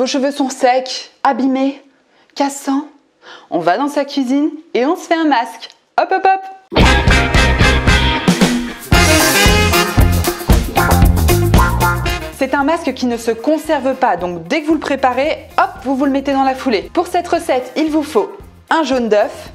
Vos cheveux sont secs, abîmés, cassants. On va dans sa cuisine et on se fait un masque. Hop hop hop C'est un masque qui ne se conserve pas, donc dès que vous le préparez, hop, vous vous le mettez dans la foulée. Pour cette recette, il vous faut un jaune d'œuf,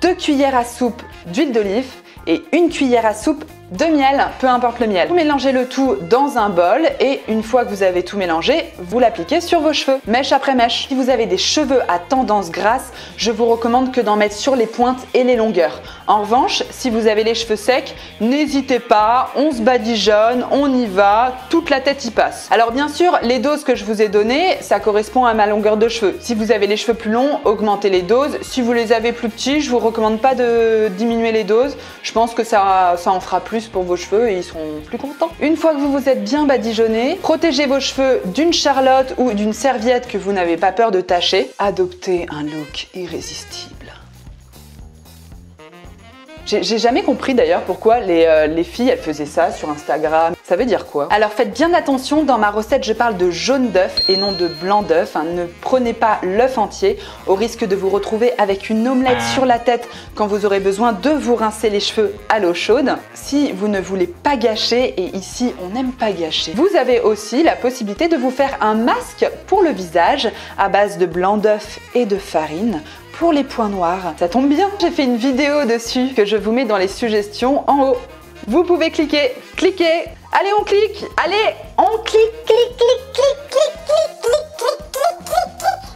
deux cuillères à soupe d'huile d'olive et une cuillère à soupe de miel, peu importe le miel. Vous mélangez le tout dans un bol et une fois que vous avez tout mélangé, vous l'appliquez sur vos cheveux, mèche après mèche. Si vous avez des cheveux à tendance grasse, je vous recommande que d'en mettre sur les pointes et les longueurs. En revanche, si vous avez les cheveux secs, n'hésitez pas, on se badigeonne, on y va, toute la tête y passe. Alors bien sûr, les doses que je vous ai données, ça correspond à ma longueur de cheveux. Si vous avez les cheveux plus longs, augmentez les doses. Si vous les avez plus petits, je vous recommande pas de diminuer les doses. Je pense que ça, ça en fera plus pour vos cheveux et ils seront plus contents. Une fois que vous vous êtes bien badigeonné, protégez vos cheveux d'une charlotte ou d'une serviette que vous n'avez pas peur de tacher. Adoptez un look irrésistible. J'ai jamais compris d'ailleurs pourquoi les, euh, les, filles elles faisaient ça sur Instagram. Ça veut dire quoi? Alors faites bien attention, dans ma recette je parle de jaune d'œuf et non de blanc d'œuf. Hein. Ne prenez pas l'œuf entier au risque de vous retrouver avec une omelette sur la tête quand vous aurez besoin de vous rincer les cheveux à l'eau chaude. Si vous ne voulez pas gâcher, et ici on n'aime pas gâcher, vous avez aussi la possibilité de vous faire un masque pour le visage à base de blanc d'œuf et de farine pour les points noirs. Ça tombe bien, j'ai fait une vidéo dessus que je vous mets dans les suggestions en haut. Vous pouvez cliquer, cliquer. Allez, on clique. Allez, on clique, clique, clique, clique,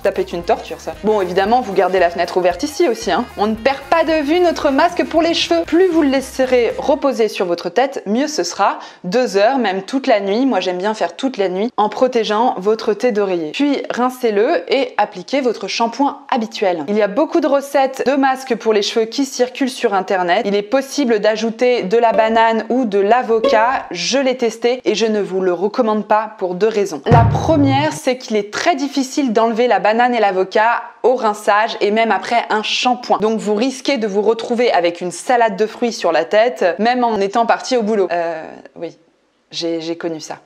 ça peut une torture ça. Bon évidemment vous gardez la fenêtre ouverte ici aussi. Hein. On ne perd pas de vue notre masque pour les cheveux. Plus vous le laisserez reposer sur votre tête, mieux ce sera. Deux heures, même toute la nuit. Moi j'aime bien faire toute la nuit en protégeant votre thé d'oreiller. Puis rincez-le et appliquez votre shampoing habituel. Il y a beaucoup de recettes de masques pour les cheveux qui circulent sur internet. Il est possible d'ajouter de la banane ou de l'avocat. Je l'ai testé et je ne vous le recommande pas pour deux raisons. La première c'est qu'il est très difficile d'enlever la banane et l'avocat au rinçage et même après un shampoing. Donc vous risquez de vous retrouver avec une salade de fruits sur la tête, même en étant parti au boulot. Euh, oui, j'ai connu ça.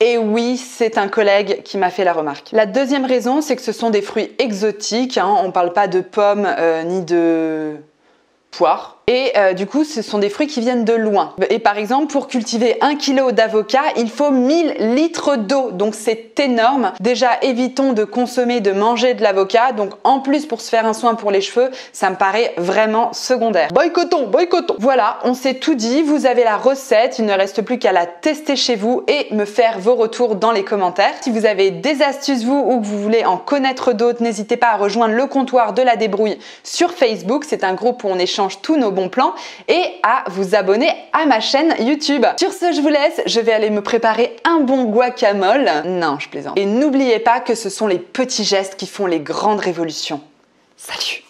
Et oui, c'est un collègue qui m'a fait la remarque. La deuxième raison, c'est que ce sont des fruits exotiques. Hein. On parle pas de pommes euh, ni de poires. Et euh, du coup, ce sont des fruits qui viennent de loin. Et par exemple, pour cultiver un kilo d'avocat, il faut 1000 litres d'eau. Donc c'est énorme. Déjà, évitons de consommer, de manger de l'avocat. Donc en plus, pour se faire un soin pour les cheveux, ça me paraît vraiment secondaire. Boycottons, boycottons. Voilà, on s'est tout dit. Vous avez la recette. Il ne reste plus qu'à la tester chez vous et me faire vos retours dans les commentaires. Si vous avez des astuces, vous, ou que vous voulez en connaître d'autres, n'hésitez pas à rejoindre le comptoir de la débrouille sur Facebook. C'est un groupe où on échange tous nos plan et à vous abonner à ma chaîne YouTube. Sur ce, je vous laisse, je vais aller me préparer un bon guacamole. Non, je plaisante. Et n'oubliez pas que ce sont les petits gestes qui font les grandes révolutions. Salut